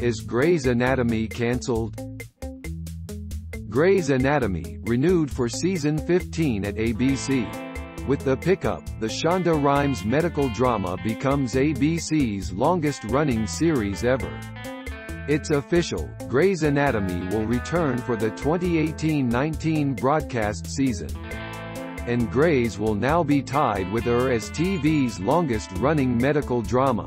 Is Grey's Anatomy cancelled? Grey's Anatomy, renewed for season 15 at ABC. With the pickup, the Shonda Rhimes medical drama becomes ABC's longest-running series ever. It's official, Grey's Anatomy will return for the 2018-19 broadcast season. And Grey's will now be tied with her as TV's longest-running medical drama.